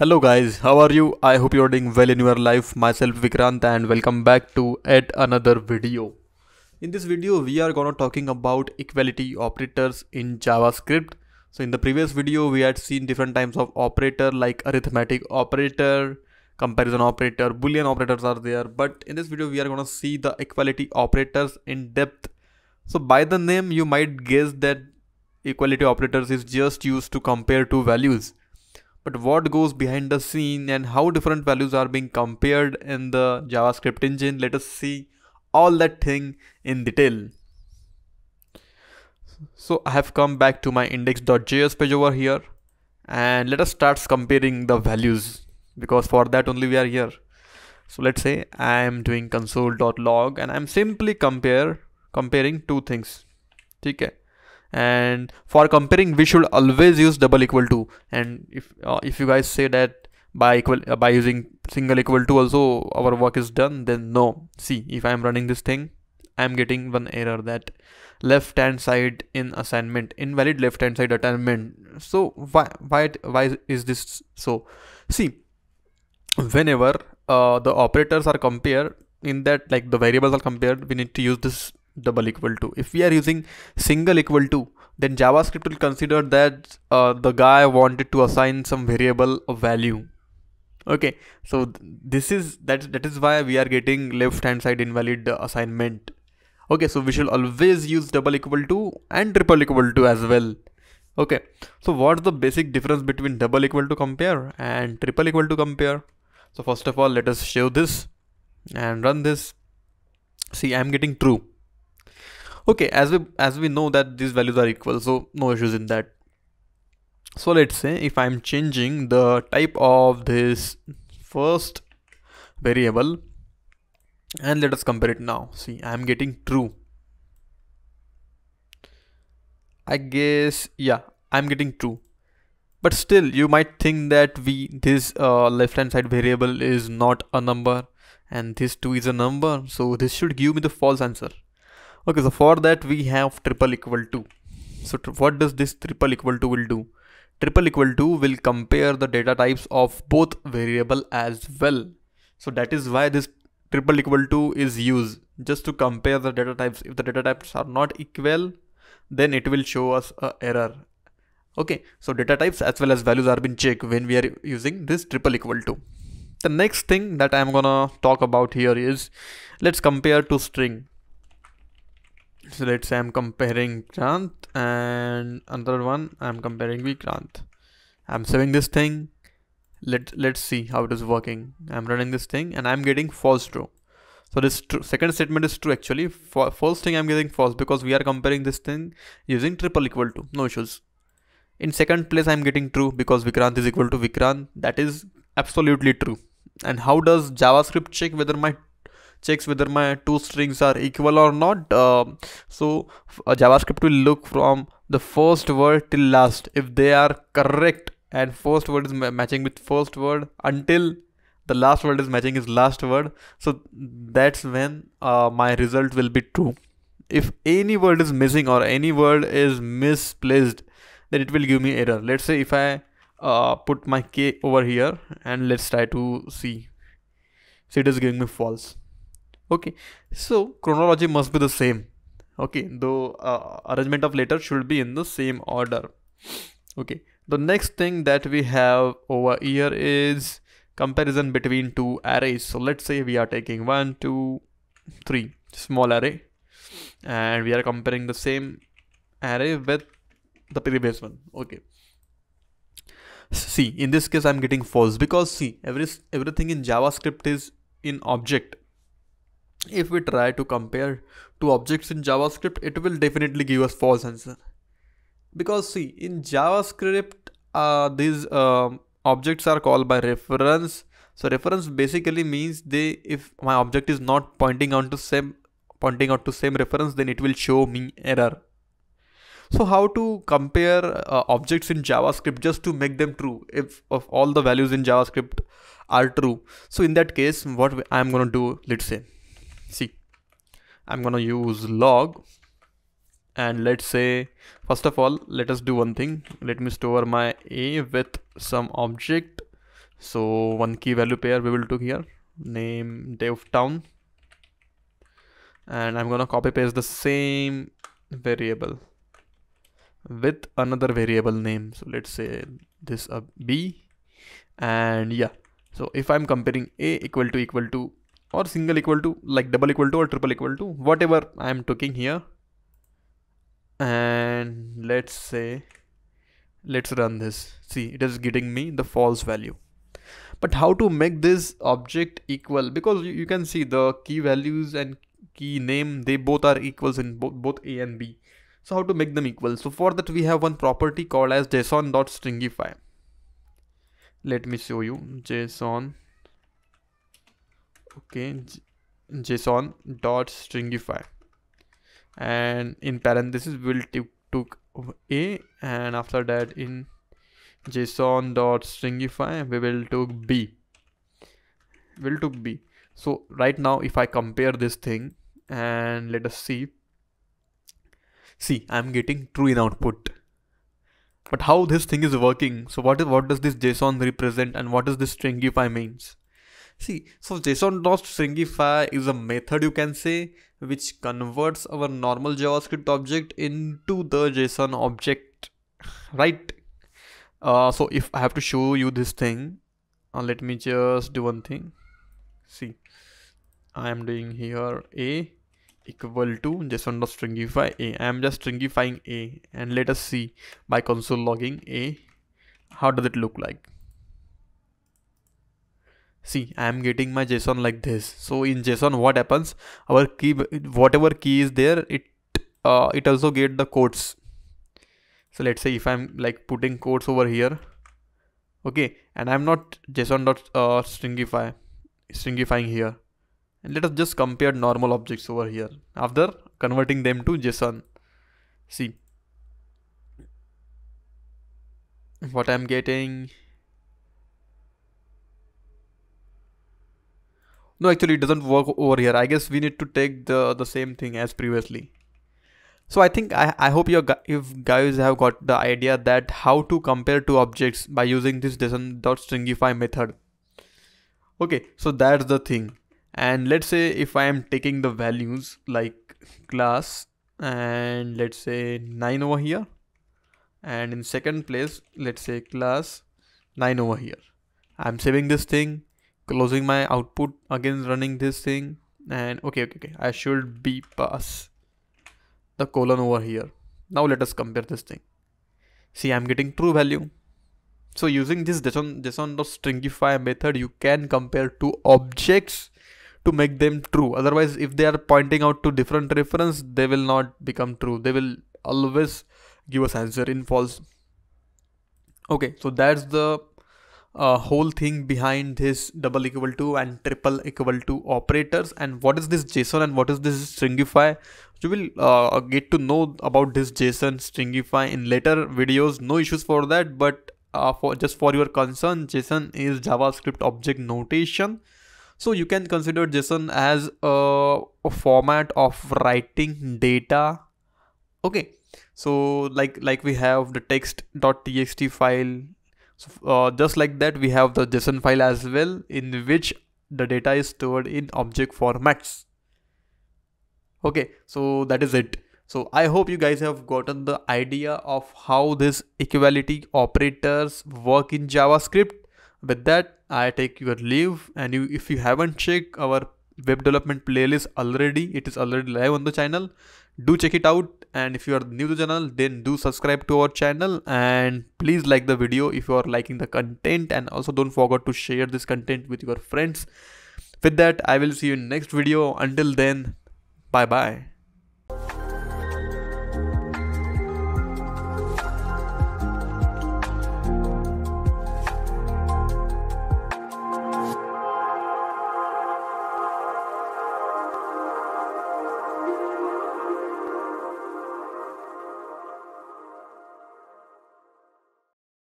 Hello guys, how are you? I hope you are doing well in your life. Myself Vikrant and welcome back to yet another video. In this video, we are gonna talking about equality operators in JavaScript. So in the previous video, we had seen different types of operator like arithmetic operator, comparison operator, boolean operators are there. But in this video, we are gonna see the equality operators in depth. So by the name, you might guess that equality operators is just used to compare two values but what goes behind the scene and how different values are being compared in the JavaScript engine. Let us see all that thing in detail. So I have come back to my index.js page over here and let us start comparing the values because for that only we are here. So let's say I am doing console.log and I'm simply compare comparing two things. Okay and for comparing we should always use double equal to and if uh, if you guys say that by equal uh, by using single equal to also our work is done then no. See if i am running this thing i am getting one error that left hand side in assignment invalid left hand side assignment. So why why why is this so? See whenever uh, the operators are compared in that like the variables are compared we need to use this double equal to. If we are using single equal to then javascript will consider that uh, the guy wanted to assign some variable of value. Okay so th this is that that is why we are getting left hand side invalid assignment. Okay so we should always use double equal to and triple equal to as well. Okay so what's the basic difference between double equal to compare and triple equal to compare? So first of all let us show this and run this. See i'm getting true okay as we as we know that these values are equal so no issues in that. So let's say if i'm changing the type of this first variable and let us compare it now. See i'm getting true. I guess yeah i'm getting true. But still you might think that we this uh, left hand side variable is not a number and this 2 is a number. So this should give me the false answer okay so for that we have triple equal to so what does this triple equal to will do? Triple equal to will compare the data types of both variable as well. So that is why this triple equal to is used. Just to compare the data types. If the data types are not equal then it will show us a error. Okay so data types as well as values are being checked when we are using this triple equal to the next thing that i'm gonna talk about here is let's compare to string so let's say I'm comparing Grant and another one I'm comparing Vikrant. I'm saving this thing. Let, let's see how it is working. I'm running this thing and I'm getting false true. So this second statement is true actually. For first thing I'm getting false because we are comparing this thing using triple equal to. No issues. In second place I'm getting true because Vikrant is equal to Vikrant. That is absolutely true. And how does JavaScript check whether my checks whether my two strings are equal or not. Uh, so uh, javascript will look from the first word till last. If they are correct and first word is ma matching with first word until the last word is matching his last word so that's when uh, my result will be true. If any word is missing or any word is misplaced then it will give me error. Let's say if i uh, put my k over here and let's try to see. So it is giving me false okay. So chronology must be the same. Okay. Though uh, arrangement of letters should be in the same order. Okay. The next thing that we have over here is comparison between two arrays. So let's say we are taking one two three small array. And we are comparing the same array with the previous one. Okay. See in this case i'm getting false because see every everything in javascript is in object if we try to compare two objects in javascript it will definitely give us false answer. Because see in javascript uh, these uh, objects are called by reference. So reference basically means they if my object is not pointing out to same pointing out to same reference then it will show me error. So how to compare uh, objects in javascript just to make them true if of all the values in javascript are true? So in that case what i'm going to do let's say see I'm gonna use log and let's say first of all let us do one thing. Let me store my a with some object. So one key value pair we will do here. Name dev town. And I'm gonna copy paste the same variable with another variable name. So let's say this a b. And yeah so if I'm comparing a equal to equal to or single equal to like double equal to or triple equal to whatever I'm taking here. And let's say let's run this. See it is getting me the false value. But how to make this object equal? Because you, you can see the key values and key name they both are equals in both, both a and b. So how to make them equal? So for that we have one property called as json.stringify let me show you json okay json dot stringify and in parenthesis we'll took a and after that in json dot stringify we will took b. Will took b. So right now if i compare this thing and let us see. See i'm getting true in output. But how this thing is working? So what is what does this json represent and what does this stringify means See, so JSON.stringify is a method you can say which converts our normal JavaScript object into the JSON object, right? Uh, so if I have to show you this thing, uh, let me just do one thing. See, I am doing here a equal to JSON.stringify a. I am just stringifying a and let us see by console logging a. How does it look like? See i am getting my json like this. So in json what happens? Our key whatever key is there it uh, it also get the codes. So let's say if i'm like putting codes over here okay and i'm not json dot uh, stringify stringifying here. And let us just compare normal objects over here after converting them to json. See what i'm getting No, actually it doesn't work over here. I guess we need to take the, the same thing as previously. So I think I, I hope you if guys have got the idea that how to compare two objects by using this JSON.stringify method. Okay, so that's the thing. And let's say if I am taking the values like class and let's say 9 over here and in second place let's say class 9 over here. I'm saving this thing closing my output again running this thing. And okay okay okay. I should be pass the colon over here. Now let us compare this thing. See I'm getting true value. So using this JSON, JSON.stringify method you can compare two objects to make them true. Otherwise if they are pointing out to different reference they will not become true. They will always give us answer in false. Okay so that's the uh, whole thing behind this double equal to and triple equal to operators? And what is this json and what is this stringify? You will uh, get to know about this json stringify in later videos. No issues for that but uh, for just for your concern json is javascript object notation. So you can consider json as a, a format of writing data. Okay. So like like we have the text.txt file so uh, just like that, we have the JSON file as well in which the data is stored in object formats. Okay, so that is it. So I hope you guys have gotten the idea of how this equality operators work in JavaScript. With that, I take your leave and you, if you haven't checked our web development playlist already, it is already live on the channel. Do check it out and if you are new to the channel then do subscribe to our channel and please like the video if you are liking the content. And also don't forget to share this content with your friends. With that i will see you in next video. Until then bye bye